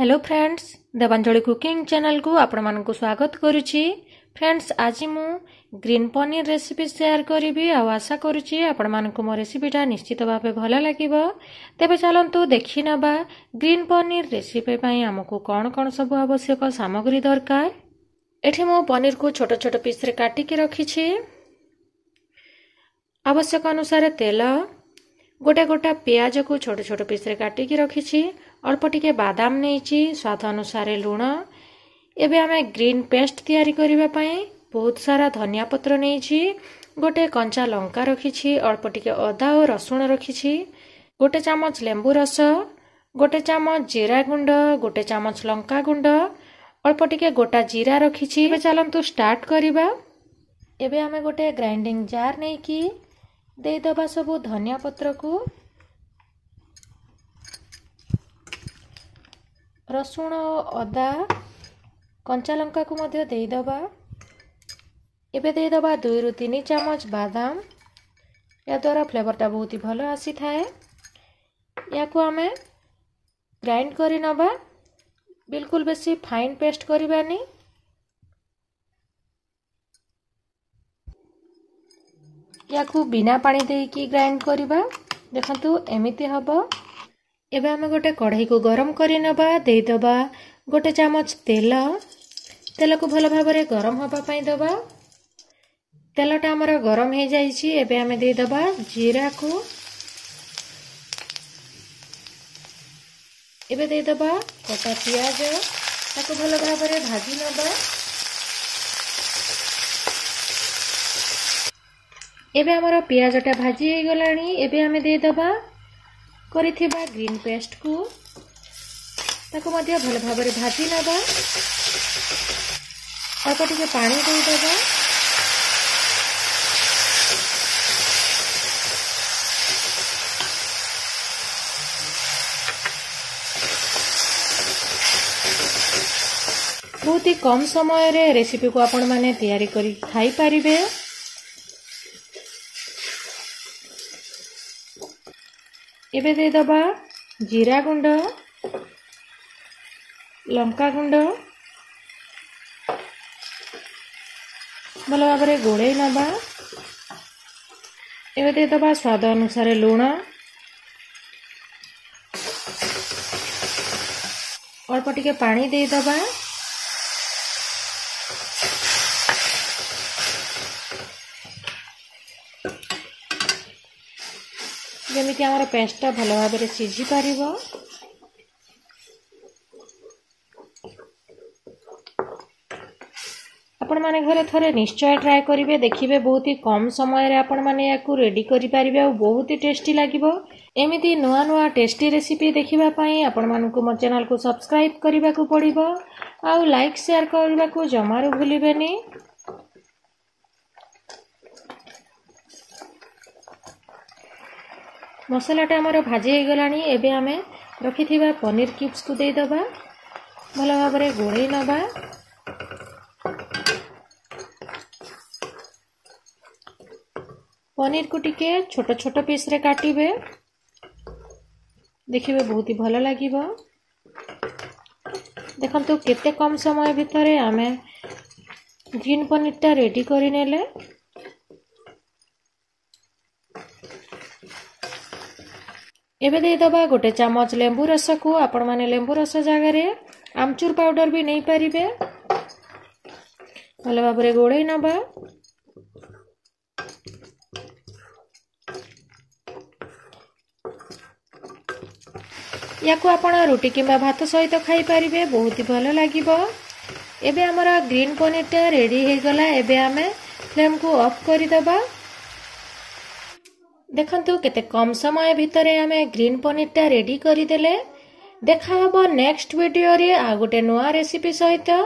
hello friends ଦେବାଞ୍ଜଳି cooking ଚ୍ୟାନେଲକୁ ଆପଣମାନଙ୍କୁ ସ୍ୱାଗତ କରୁଛି ଫ୍ରେଣ୍ଡସ୍ ଆଜି ମୁଁ ଗ୍ରୀନ୍ ପନିର ରେସିପି ସେୟାର କରିବି ଆଉ ଆଶା କରୁଛି ଆପଣମାନଙ୍କୁ ମୋ ରେସିପିଟା ନିଶ୍ଚିତ ଭାବେ ଭଲ ଲାଗିବ ତେବେ ଚାଲନ୍ତୁ ଦେଖିନେବା ଗ୍ରୀନ୍ ପନିର ରେସିପି ପାଇଁ ଆମକୁ କ'ଣ କ'ଣ ସବୁ ଆବଶ୍ୟକ ସାମଗ୍ରୀ ଦରକାର ଏଠି ମୁଁ ପନିରକୁ ଛୋଟ ଛୋଟ ପିସ୍ରେ କାଟିକି ରଖିଛି ଆବଶ୍ୟକ ଅନୁସାରେ ତେଲ ଗୋଟେ ଗୋଟା ପିଆଜକୁ ଛୋଟ ଛୋଟ ପିସ୍ରେ କାଟିକି ରଖିଛି ଅଳ୍ପ ଟିକେ ବାଦାମ ନେଇଛି ସ୍ୱାଦ ଅନୁସାରେ ଲୁଣ ଏବେ ଆମେ ଗ୍ରୀନ୍ ପେଷ୍ଟ ତିଆରି କରିବା ପାଇଁ ବହୁତ ସାରା ଧନିଆ ପତ୍ର ନେଇଛି ଗୋଟେ କଞ୍ଚା ଲଙ୍କା ରଖିଛି ଅଳ୍ପ ଟିକେ ଅଦା ଓ ରସୁଣ ରଖିଛି ଗୋଟେ ଚାମଚ ଲେମ୍ବୁ ରସ ଗୋଟେ ଚାମଚ ଜିରା ଗୁଣ୍ଡ ଗୋଟେ ଚାମଚ ଲଙ୍କା ଗୁଣ୍ଡ ଅଳ୍ପ ଟିକେ ଗୋଟା ଜିରା ରଖିଛି ଏବେ ଚାଲନ୍ତୁ ଷ୍ଟାର୍ଟ କରିବା ଏବେ ଆମେ ଗୋଟେ ଗ୍ରାଇଣ୍ଡିଂ ଜାର୍ ନେଇକି ଦେଇଦେବା ସବୁ ଧନିଆ ପତ୍ରକୁ रसुण अदा कंचा लंका को मध्य एबेद दुई रु तीन चामच बादाम यादारा फ्लेवरटा बहुत ही भल आसी थाए हमें ग्राइंड कर नवा बिल्कुल बेस फाइन पेस्ट करवानी या बिना पानी दे कि ग्राइंड करवा देखु एमती हम ଏବେ ଆମେ ଗୋଟେ କଢ଼େଇକୁ ଗରମ କରିନେବା ଦେଇଦେବା ଗୋଟେ ଚାମଚ ତେଲ ତେଲକୁ ଭଲ ଭାବରେ ଗରମ ହେବା ପାଇଁ ଦେବା ତେଲଟା ଆମର ଗରମ ହୋଇଯାଇଛି ଏବେ ଆମେ ଦେଇଦେବା ଜିରାକୁ ଏବେ ଦେଇଦେବା କଟା ପିଆଜ ତାକୁ ଭଲ ଭାବରେ ଭାଜି ନେବା ଏବେ ଆମର ପିଆଜଟା ଭାଜି ହୋଇଗଲାଣି ଏବେ ଆମେ ଦେଇଦେବା କରିଥିବା ଗ୍ରୀନ୍ ପେଷ୍ଟକୁ ତାକୁ ମଧ୍ୟ ଭଲ ଭାବରେ ଭାଜି ନେବା ଅଳ୍ପ ଟିକେ ପାଣି ଦେଇଦେବା ବହୁତ ହି କମ୍ ସମୟରେ ରେସିପିକୁ ଆପଣମାନେ ତିଆରି କରି ଖାଇପାରିବେ एबेद जीरा गुंड लंका गुंड भल भाव गोड़े नवा एवं स्वाद अनुसार लुण अल्प टिके पानी दे दबा ଯେମିତି ଆମର ପେଷ୍ଟଟା ଭଲ ଭାବରେ ସିଝି ପାରିବ ଆପଣମାନେ ଘରେ ଥରେ ନିଶ୍ଚୟ ଟ୍ରାଏ କରିବେ ଦେଖିବେ ବହୁତ ହି କମ୍ ସମୟରେ ଆପଣମାନେ ୟାକୁ ରେଡ଼ି କରିପାରିବେ ଆଉ ବହୁତ ହି ଟେଷ୍ଟି ଲାଗିବ ଏମିତି ନୂଆ ନୂଆ ଟେଷ୍ଟି ରେସିପି ଦେଖିବା ପାଇଁ ଆପଣମାନଙ୍କୁ ମୋ ଚ୍ୟାନେଲକୁ ସବସ୍କ୍ରାଇବ୍ କରିବାକୁ ପଡ଼ିବ ଆଉ ଲାଇକ୍ ସେୟାର କରିବାକୁ ଜମାରୁ ଭୁଲିବେନି ମସଲାଟା ଆମର ଭାଜି ହେଇଗଲାଣି ଏବେ ଆମେ ରଖିଥିବା ପନିର କ୍ୟୁବ୍ସକୁ ଦେଇଦେବା ଭଲ ଭାବରେ ଗୋଳେଇ ନେବା ପନିରକୁ ଟିକେ ଛୋଟ ଛୋଟ ପିସ୍ରେ କାଟିବେ ଦେଖିବେ ବହୁତ ଭଲ ଲାଗିବ ଦେଖନ୍ତୁ କେତେ କମ୍ ସମୟ ଭିତରେ ଆମେ ଗ୍ରୀନ୍ ପନିରଟା ରେଡ଼ି କରିନେଲେ ଏବେ ଦେଇଦେବା ଗୋଟେ ଚାମଚ ଲେମ୍ବୁ ରସକୁ ଆପଣମାନେ ଲେମ୍ବୁ ରସ ଜାଗାରେ আমচুর পাউডার বি নেইপারিবে ভালো ভাবে গোড়াই নেবা ইয়াকু আপনার রুটি কিংবা ভাত সহিত খাইপারিবে বহুত ভালো লাগিব এবে আমার গ্রিন পনিরটা রেডি হয়ে গলা এবে আমি ফ্লেমকু অফ করে দেবা ଦେଖନ୍ତୁ କେତେ କମ୍ ସମୟ ଭିତରେ ଆମେ ଗ୍ରୀନ୍ ପନିର୍ଟା ରେଡ଼ି କରିଦେଲେ ଦେଖା ହେବ ନେକ୍ସଟ୍ ଭିଡ଼ିଓରେ ଆଉ ଗୋଟେ ନୂଆ ରେସିପି ସହିତ